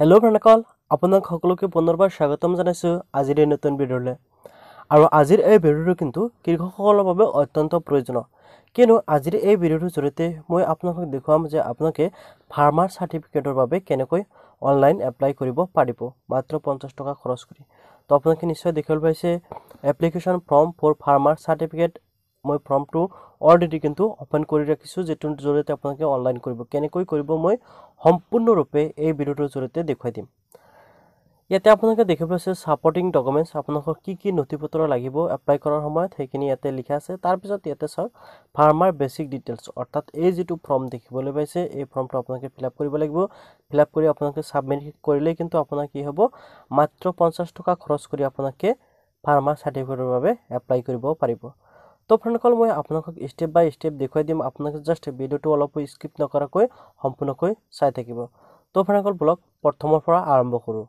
Hello প্ৰণাকল আপোনাক সকলোকে পুনৰবাৰ স্বাগতম জনাইছোঁ আজিৰ এই নতুন ভিডিঅ'লৈ। আৰু আজিৰ এই ভিডিঅ'টো কিন্তু কৃষকসকলৰ বাবে অত্যন্ত প্ৰয়োজনীয়। কিয়নো আজিৰ এই ভিডিঅ'টোৰ জৰিয়তে মই আপোনালোকক দেখুৱাম যে আপোনালোকে ফাৰ্মাৰ চাৰ্টিফিকেটৰ বাবে কেনেকৈ অনলাইন এপ্লাই কৰিব পাৰিব। মাত্ৰ পঞ্চাছ টকা খৰচ কৰি। তো আপোনালোকে নিশ্চয় দেখিবলৈ পাইছে application form for farmer certificate মই ফৰ্মটো অলৰেডি কিন্তু অ'পেন কৰি ৰাখিছোঁ যিটোৰ জৰিয়তে আপোনালোকে অনলাইন কৰিব। কেনেকৈ কৰিব মই সম্পূৰ্ণৰূপে এই ভিডিঅ'টোৰ জৰিয়তে দেখুৱাই দিম। ইয়াতে আপোনালোকে দেখিব পাইছে ছাপৰ্টিং ডকুমেণ্টছ আপোনালোকৰ কি কি নথি পত্ৰ লাগিব এপ্লাই কৰাৰ সময়ত সেইখিনি ইয়াতে লিখা আছে। তাৰপিছত ইয়াতে চাওক ফাৰ্মাৰ বেচিক ডিটেইলছ অৰ্থাৎ এই যিটো ফৰ্ম দেখিবলৈ পাইছে এই ফৰ্মটো আপোনালোকে ফিল আপ কৰিব লাগিব। ফিল আপ কৰি আপোনালোকে ছাবমিট কৰিলেই কিন্তু আপোনাৰ কি হ'ব মাত্ৰ পঞ্চাছ টকা খৰচ কৰি আপোনালোকে ফাৰ্মাৰ চাৰ্টিফিকেটৰ বাবে এপ্লাই কৰিব পাৰিব। তো ফ্ৰেণ্ডসকল মই আপোনালোকক ষ্টেপ বাই ষ্টেপ দেখুৱাই দিম। আপোনালোকে জাষ্ট ভিডিঅ'টো অলপো স্কিপ নকৰাকৈ সম্পূৰ্ণকৈ চাই থাকিব। তো ফ্ৰেণ্ডসকল ব্লগ প্ৰথমৰ পৰা আৰম্ভ কৰোঁ।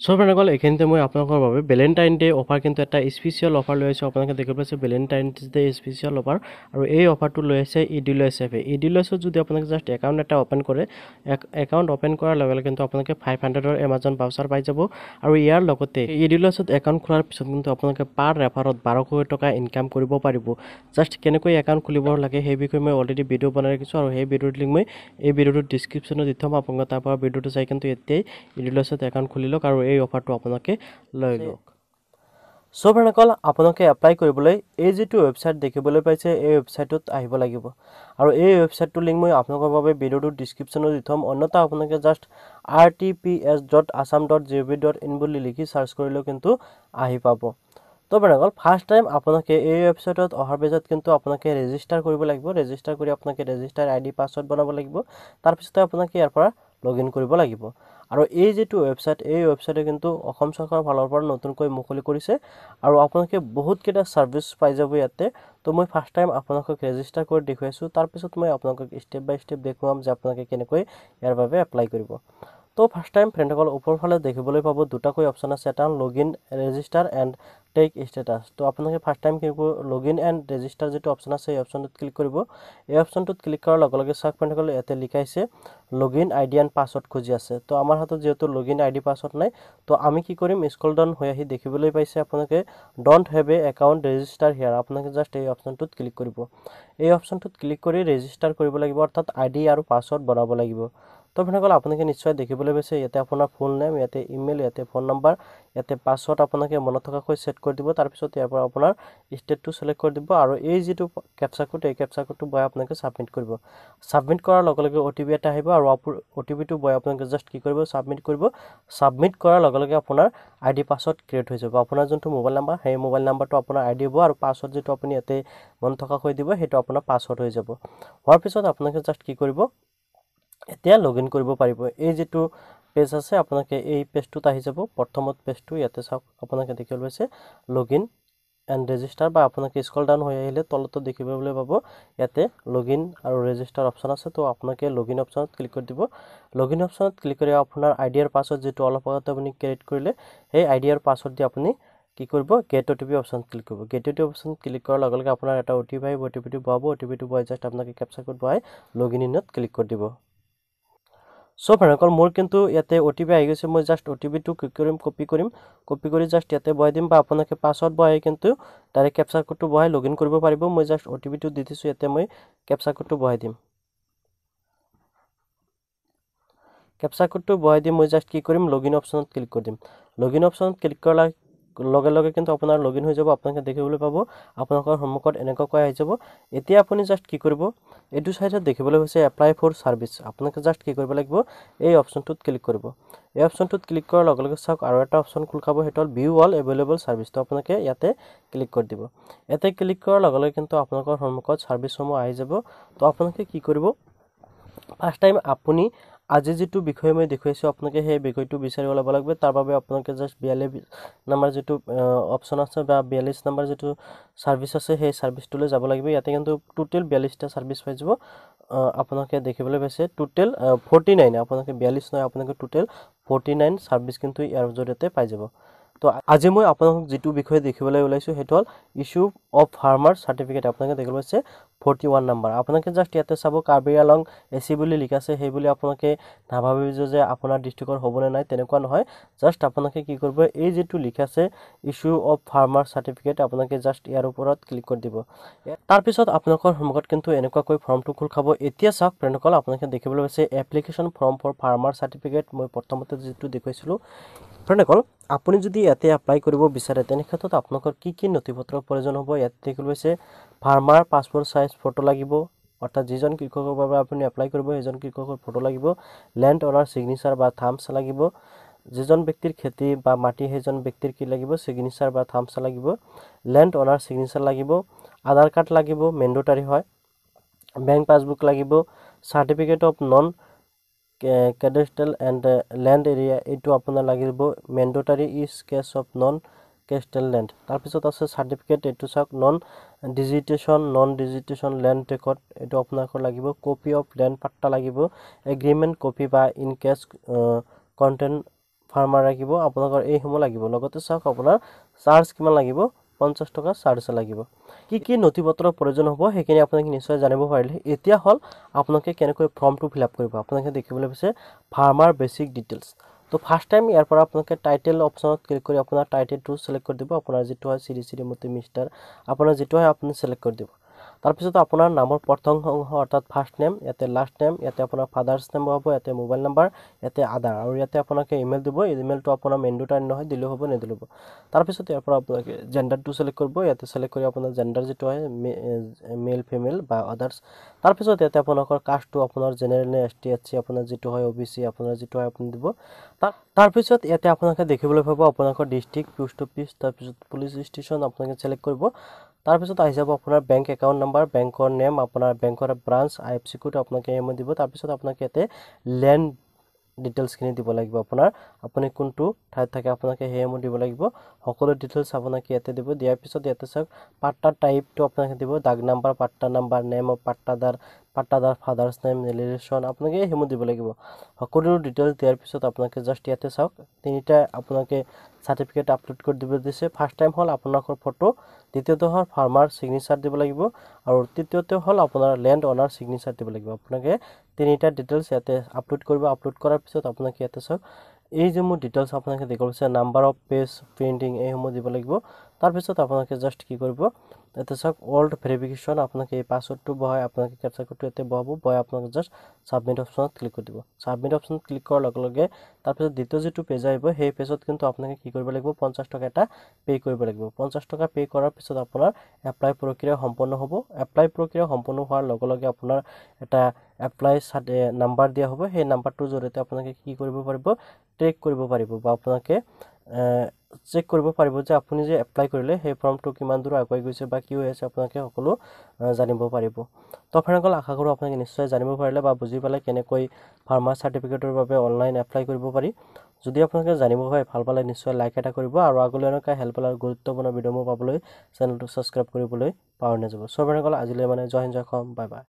চ' ফ্ৰেণ্ডসকল এইখিনিতে মই আপোনালোকৰ বাবে ভেলেণ্টাইন ডে' অফাৰ কিন্তু এটা স্পেচিয়েল অফাৰ লৈ আহিছোঁ। আপোনালোকে দেখিব পাইছে ভেলেণ্টাইন ডে' স্পেচিয়েল অফাৰ আৰু এই অফাৰটো লৈ আহিছে ই ডি লৈ এফে লৈছত যদি আপোনালোকে জাষ্ট একাউণ্ট এটা অ'পেন কৰে একাউণ্ট অ'পেন কৰাৰ লগে লগে কিন্তু আপোনালোকে ফাইভ হাণ্ড্ৰেডৰ এমাজন বাউচাৰ পাই যাব। আৰু ইয়াৰ লগতে ই ডি লৈছত একাউণ্ট খোলাৰ পিছত কিন্তু আপোনালোকে পাৰ ৰেফাৰত বাৰশ টকা ইনকাম কৰিব পাৰিব। জাষ্ট কেনেকৈ একাউণ্ট খুলিব লাগে সেই বিষয়ে মই অলৰেডি ভিডিঅ' বনাই ৰাখিছোঁ। আৰু সেই ভিডিঅ'ৰ লিংক মই এই ভিডিঅ'টোৰ ডিছক্ৰিপশ্যনত দি থ'ম। আপোনালোকে তাৰ পৰা ভিডিঅ'টো চাই কিন্তু এতিয়াই ই ডি লৈছত একাউণ্ট খুলি লওক। আৰু এই অফাৰটো আপোনালোকে লৈ লওক। চ' ফ্ৰেণ্ডসকল আপোনালোকে এপ্লাই কৰিবলৈ এই যিটো ৱেবছাইট দেখিবলৈ পাইছে এই ৱেবছাইটত আহিব লাগিব। আৰু এই ৱেবছাইটটোৰ লিংক মই আপোনালোকৰ বাবে ভিডিঅ'টোৰ ডিছক্ৰিপশ্যনত দি থ'ম। অন্যথা আপোনালোকে just R T P S dot Assam dot G B dot in বুলি লিখি চাৰ্চ কৰিলেও কিন্তু আহি পাব। তো ফ্ৰেণ্ডসকল ফাৰ্ষ্ট টাইম আপোনালোকে এই ৱেবছাইটত অহাৰ পিছত কিন্তু আপোনালোকে ৰেজিষ্টাৰ কৰিব লাগিব। ৰেজিষ্টাৰ কৰি আপোনালোকে ৰেজিষ্টাৰ আই ডি পাছৱৰ্ড বনাব লাগিব। তাৰপিছতে আপোনালোকে ইয়াৰ পৰা লগ ইন কৰিব লাগিব। আৰু এই যিটো ৱেবছাইট এই ৱেবছাইটে কিন্তু অসম চৰকাৰৰ ফালৰ পৰা নতুনকৈ মুকলি কৰিছে। আৰু আপোনালোকে বহুতকেইটা ছাৰ্ভিচ পাই যাব ইয়াতে। তো মই ফাৰ্ষ্ট টাইম আপোনালোকক ৰেজিষ্টাৰ কৰি দেখুৱাইছোঁ। তাৰপিছত মই আপোনালোকক ষ্টেপ বাই ষ্টেপ দেখুৱাম যে আপোনালোকে কেনেকৈ ইয়াৰ বাবে এপ্লাই কৰিব। তো ফাৰ্ষ্ট টাইম ফ্ৰেণ্ডসকল ওপৰফালে দেখিবলৈ পাব। দুটাকৈ অপশ্যন আছে এটা log in register and take status তো আপোনালোকে ফাৰ্ষ্ট টাইম কি কৰিব? লগ ইন এণ্ড ৰেজিষ্টাৰ যিটো অপশ্যন আছে এই অপশ্যনটোত ক্লিক কৰিব। এই অপশ্যনটোত ক্লিক কৰাৰ লগে লগে চাওক ফ্ৰেণ্ডসকল ইয়াতে লিখাইছে log in I D and password খুজি আছে। তো আমাৰ হাতত যিহেতু log in I D password নাই তো আমি কি কৰিম? স্কল ডাউন হৈ আহি দেখিবলৈ পাইছে আপোনালোকে don't have a account register here আপোনালোকে জাষ্ট এই অপশ্যনটোত ক্লিক কৰিব। এই অপশ্যনটোত ক্লিক কৰি ৰেজিষ্টাৰ কৰিব লাগিব অৰ্থাৎ আই ডি আৰু পাছৱৰ্ড বনাব লাগিব। তো ফ্ৰেণ্ডসকল আপোনালোকে নিশ্চয় দেখিবলৈ পাইছে ইয়াতে আপোনাৰ ফুল নেম ইয়াতে ইমেইল ইয়াতে ফোন নম্বৰ ইয়াতে পাছৱৰ্ড আপোনালোকে মনত থকাকৈ ছেট কৰি দিব তাৰপিছত ইয়াৰ পৰা আপোনাৰ ষ্টেটটো ছিলেক্ট কৰি দিব আৰু এই যিটো কেপচা কোড এই কেপচা কোডটো বয় আপোনালোকে ছাবমিট কৰিব। ছাবমিট কৰাৰ লগে লগে অ' টি পি এটা আহিব আৰু অ' টি পিটো বয় আপোনালোকে জাষ্ট কি কৰিব ছাবমিট কৰিব। ছাবমিট কৰাৰ লগে লগে আপোনাৰ আই ডি পাছৱৰ্ড ক্ৰিয়েট হৈ যাব। আপোনাৰ যোনটো মোবাইল নাম্বাৰ সেই মোবাইল নাম্বাৰটো আপোনাৰ আই ডি হ'ব আৰু পাছৱৰ্ড যিটো আপুনি ইয়াতে মনত থকাকৈ দিব সেইটো আপোনাৰ পাছৱৰ্ড হৈ যাব। হোৱাৰ পিছত আপোনালোকে জাষ্ট কি কৰিব এতিয়া লগ ইন কৰিব পাৰিব। এই যিটো পেজ আছে আপোনালোকে এই পেজটোত আহি যাব। প্ৰথমত পেজটো ইয়াতে চাওক আপোনালোকে দেখিবলৈ পাইছে লগ ইন এণ্ড ৰেজিষ্টাৰ বা আপোনালোকে স্কল ডাউন হৈ আহিলে তলতো দেখিবলৈ পাব ইয়াতে লগ ইন আৰু ৰেজিষ্টাৰ অপশ্যন আছে। তো আপোনালোকে লগ ইন অপশ্যনত ক্লিক কৰি দিব। লগ ইন অপশ্যনত ক্লিক কৰি আপোনাৰ আই ডি আৰু পাছৱৰ্ড যিটো অলপ আগতে আপুনি ক্ৰিয়েট কৰিলে সেই আই ডি আৰু পাছৱৰ্ড দি আপুনি কি কৰিব get O' T P option click কৰিব। Get O' T P click কৰাৰ লগে লগে আপোনাৰ এটা অ' টি পি আহিব অ' টি পিটো বহাব অ' টি পিটো বহাই জাষ্ট আপোনালোকে কেপচা কোড বহাই লগ ইন ইনত ক্লিক কৰি দিব। চ' ফ্ৰেণ্ডসকল মোৰ কিন্তু ইয়াতে অ' টি পি আহি গৈছে মই জাষ্ট অ' টি পিটো কি কৰিম কপি কৰিম। কপি কৰি জাষ্ট ইয়াতে বহাই দিম বা আপোনালোকে পাছৱৰ্ড বহাই কিন্তু ডাইৰেক্ট কেপচাৰ কোডটো বহাই লগ ইন কৰিব পাৰিব। মই জাষ্ট অ' টি পিটো দি দিছোঁ ইয়াতে মই কেপচাৰ কোডটো বহাই দিম। কেপচাৰ কোডটো বহাই দি মই জাষ্ট কি কৰিম লগ ইন অপশ্যনত ক্লিক কৰি দিম। লগ ইন অপশ্যনত ক্লিক কৰাৰ লগে লগে কিন্তু আপোনাৰ লগ ইন হৈ যাব আপোনালোকে দেখিবলৈ পাব। আপোনালোকৰ সন্মুখত এনেকুৱাকৈ আহি যাব এতিয়া আপুনি জাষ্ট কি কৰিব? এইটো ছাইডত দেখিবলৈ হৈছে এপ্লাই ফৰ ছাৰ্ভিচ আপোনালোকে জাষ্ট কি কৰিব লাগিব? এই অপশ্যনটোত ক্লিক কৰিব। এই অপশ্যনটোত ক্লিক কৰাৰ লগে লগে চাওক আৰু এটা অপশ্যন খোল খাব সেইটো হ'ল ভিউ অল এভেইলেবল ছাৰ্ভিচটো আপোনালোকে ইয়াতে ক্লিক কৰি দিব। ইয়াতে ক্লিক কৰাৰ লগে লগে কিন্তু আপোনালোকৰ সন্মুখত ছাৰ্ভিচসমূহ আহি যাব। তো আপোনালোকে কি কৰিব? ফাৰ্ষ্ট টাইম আপুনি আজি যিটো বিষয় মই দেখুৱাইছোঁ আপোনালোকে সেই বিষয়টো বিচাৰি ওলাব লাগিব। তাৰ বাবে আপোনালোকে জাষ্ট বিয়াল্লিছ নাম্বাৰ যিটো অপশ্যন আছে বা বিয়াল্লিছ নাম্বাৰ যিটো ছাৰ্ভিচ আছে সেই ছাৰ্ভিচটোলৈ যাব লাগিব। ইয়াতে কিন্তু টোটেল বিয়াল্লিছটা ছাৰ্ভিচ পাই যাব। আপোনালোকে দেখিবলৈ পাইছে টোটেল ফৰ্টি নাইন আপোনালোকে বিয়াল্লিছ নহয় আপোনালোকে টোটেল ফৰ্টি নাইন ছাৰ্ভিচ কিন্তু ইয়াৰ জৰিয়তে পাই যাব। তো আজি মই আপোনালোকক যিটো বিষয়ে দেখিবলৈ ওলাইছোঁ সেইটো হ'ল ইছ্যু অফ ফাৰ্মাৰ চাৰ্টিফিকেট আপোনালোকে দেখিবলৈ পাইছে ফৰ্টি ওৱান নাম্বাৰ। আপোনালোকে জাষ্ট ইয়াতে চাব কাৰ্বি আলং এ চি বুলি লিখা আছে সেই বুলি আপোনালোকে নাভাবিব যে আপোনাৰ ডিষ্ট্ৰিক্টৰ হ'বনে নাই তেনেকুৱা নহয়। জাষ্ট আপোনালোকে কি কৰিব এই যিটো লিখা আছে ইছ্যু অফ ফাৰ্মাৰ চাৰ্টিফিকেট আপোনালোকে জাষ্ট ইয়াৰ ওপৰত ক্লিক কৰি দিব। তাৰপিছত আপোনালোকৰ সন্মুখত কিন্তু এনেকুৱাকৈ ফৰ্মটো খোল খাব এতিয়া চাওক ফ্ৰেণ্ডসকল আপোনালোকে দেখিবলৈ পাইছে application form for farmer certificate মই প্ৰথমতে যিটো দেখুৱাইছিলোঁ। ফ্ৰেণ্ডসকল আপুনি যদি ইয়াতে এপ্লাই কৰিব বিচাৰে তেনে ক্ষেত্ৰত আপোনালোকৰ কি কি নথি পত্ৰৰ প্ৰয়োজন হ'ব? ইয়াতে দেখিবলৈ পাইছে ফাৰ্মাৰ পাছপৰ্ট চাইজ ফটো লাগিব। অৰ্থাৎ যিজন কৃষকৰ বাবে আপুনি এপ্লাই কৰিব সেইজন কৃষকৰ ফটো লাগিব। লেণ্ড অনাৰ ছিগনেচাৰ বা থাম্পছ লাগিব। যিজন ব্যক্তিৰ খেতি বা মাটি সেইজন ব্যক্তিৰ কি লাগিব? ছিগনেচাৰ বা থাম্পছ লাগিব। লেণ্ড অনাৰ ছিগনেচাৰ লাগিব। আধাৰ কাৰ্ড লাগিব মেণ্ডেটাৰী হয়। বেংক পাছবুক লাগিব। Certificate of non cadastral and land area এইটো আপোনাৰ লাগিব। Mandatory is case of non cadastral land তাৰপিছত আছে চাৰ্টিফিকেট এইটো চাওক non digitization non digitization land record এইটো আপোনালোকৰ লাগিব। কপি অফ লেণ্ড পাট্টা লাগিব। এগ্ৰিমেণ্ট কপি বা ইন কেছ কণ্টেণ্ট ফাৰ্মাৰ লাগিব। আপোনালোকৰ এইসমূহ লাগিব। লগতে চাওক আপোনাৰ চাৰ্জ কিমান লাগিব? পঞ্চাছ টকা চাৰ্জ লাগিব। কি কি নথি পত্ৰৰ প্ৰয়োজন হ'ব সেইখিনি আপোনালোকে নিশ্চয় জানিব পাৰিলে। এতিয়া হ'ল আপোনালোকে কেনেকৈ ফৰ্মটো ফিল আপ কৰিব। আপোনালোকে দেখিবলৈ পাইছে ফাৰ্মাৰ বেচিক ডিটেইলছ তো ফাৰ্ষ্ট টাইম ইয়াৰ পৰা আপোনালোকে টাইটেল অপশ্যনত ক্লিক কৰি আপোনাৰ টাইটেলটো চিলেক্ট কৰি দিব। আপোনাৰ যিটো হয় শ্ৰী শ্ৰীমতী মিষ্টাৰ আপোনাৰ যিটো হয় আপুনি চিলেক্ট কৰি দিব। তাৰপিছত আপোনাৰ নামৰ প্ৰথম অংশ অৰ্থাৎ ফাৰ্ষ্ট নেম ইয়াতে লাষ্ট নেম ইয়াতে আপোনাৰ ফাদাৰ্ছ নেম হ'ব ইয়াতে মোবাইল নাম্বাৰ ইয়াতে আধাৰ আৰু ইয়াতে আপোনালোকে ইমেইল দিব। ইমেইলটো আপোনাৰ মেণ্ডুটাৰী নহয় দিলেও হ'ব নিদিলেও হ'ব। তাৰপিছত ইয়াৰ পৰা আপোনালোকে জেণ্ডাৰটো চিলেক্ট কৰিব। ইয়াতে চিলেক্ট কৰি আপোনাৰ জেণ্ডাৰ যিটো হয় মেল ফিমেল বা আদাৰ্ছ তাৰপিছত ইয়াতে আপোনালোকৰ কাষ্টটো আপোনাৰ general S T S C আপোনাৰ যিটো হয় অ' বি চি আপোনাৰ যিটো হয় আপুনি দিব। তাৰপিছত ইয়াতে আপোনালোকে দেখিবলৈ পাব আপোনালোকৰ ডিষ্ট্ৰিক্ট পোষ্ট অফিচ তাৰপিছত পুলিচ ষ্টেচন আপোনালোকে চিলেক্ট কৰিব। তাৰপিছত আহি যাব আপোনাৰ বেংক একাউণ্ট নাম্বাৰ বেংকৰ নেম আপোনাৰ বেংকৰ branch I F C code আপোনালোকে এম দিব। তাৰপিছত আপোনালোকে ইয়াতে লেণ্ড ডিটেইলছখিনি দিব লাগিব আপোনাৰ। আপুনি কোনটো ঠাইত থাকে আপোনালোকে সেইসমূহ দিব লাগিব। সকলো ডিটেইলছ আপোনালোকে ইয়াতে দিব। দিয়াৰ পিছত ইয়াতে চাওক পাট্টাৰ টাইপটো আপোনালোকে দিব। দাগ number patta number name of pattadar পাট্টাদাৰ ফাদাৰ্ছ নেম ৰিলেশ্যন আপোনালোকে সেইসমূহ দিব লাগিব। সকলো ডিটেইলছ দিয়াৰ পিছত আপোনালোকে জাষ্ট ইয়াতে চাওক। তিনিটা আপোনালোকে চাৰ্টিফিকেট আপলোড কৰি দিব দিছে। ফাৰ্ষ্ট টাইম হ'ল আপোনালোকৰ ফটো। দ্বিতীয়টো হ'ল ফাৰ্মাৰ ছিগনেচাৰ দিব লাগিব। আৰু তৃতীয়তে হ'ল আপোনাৰ লেণ্ড অনাৰ ছিগনেচাৰ দিব লাগিব। আপোনালোকে তিনিটা ডিটেইলছ ইয়াতে আপলোড কৰিব। আপলোড কৰাৰ পিছত আপোনালোকে ইয়াতে চাওক। এই যে মোৰ ডিটেইলছ আপোনালোকে আছে নাম্বাৰ অফ পেজ প্ৰিণ্টিং এইসমূহ দিব লাগিব। তাৰপিছত আপোনালোকে জাষ্ট কি কৰিব ইয়াতে চাওক অল্ড ভেৰিফিকেশ্যন আপোনালোকে এই পাছৱৰ্ডটো বহাই আপোনালোকে কেপচা কোডটো ইয়াতে বহাব বহাই আপোনালোকে জাষ্ট ছাবমিট অপশ্যনত ক্লিক কৰি দিব। ছাবমিট অপশ্যনত ক্লিক কৰাৰ লগে লগে তাৰপিছত দ্বিতীয় যিটো পেজ আহিব সেই পেজত কিন্তু আপোনালোকে কি কৰিব লাগিব পঞ্চাছ টকা এটা পে' কৰিব লাগিব। পঞ্চাছ টকা পে' কৰাৰ পিছত আপোনাৰ এপ্লাই প্ৰক্ৰিয়া সম্পন্ন হ'ব। এপ্লাই প্ৰক্ৰিয়া সম্পন্ন হোৱাৰ লগে লগে আপোনাৰ এটা এপ্লাই নাম্বাৰ দিয়া হ'ব। সেই নাম্বাৰটোৰ জৰিয়তে আপোনালোকে কি কৰিব পাৰিব ট্ৰেক কৰিব পাৰিব বা আপোনালোকে চেক কৰিব পাৰিব যে আপুনি যে এপ্লাই কৰিলে সেই ফৰ্মটো কিমান দূৰ আগুৱাই গৈছে বা কি হৈ আছে আপোনালোকে সকলো জানিব পাৰিব। তো ফ্ৰেণ্ডসকল আশা কৰোঁ আপোনালোকে নিশ্চয় জানিব পাৰিলে বা বুজি পালে কেনেকৈ ফাৰ্মাৰ চাৰ্টিফিকেটৰ বাবে অনলাইন এপ্লাই কৰিব পাৰি। যদি আপোনালোকে জানিব হয় ভাল পালে নিশ্চয় লাইক এটা কৰিব আৰু আগলৈ এনেকুৱা হেল্পফুল আৰু গুৰুত্বপূৰ্ণ ভিডিঅ'বোৰ পাবলৈ চেনেলটো ছাবস্ক্ৰাইব কৰিবলৈ পাহৰি নাযাব। চ' ফ্ৰেণ্ডসকল আজিলৈ মানে জয় হিন্দ জয় অসম বাই বাই